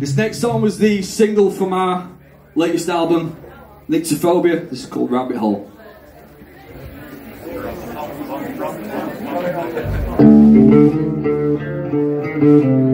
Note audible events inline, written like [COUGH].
This next song was the single from our latest album, Nyctophobia. This is called Rabbit Hole. [LAUGHS]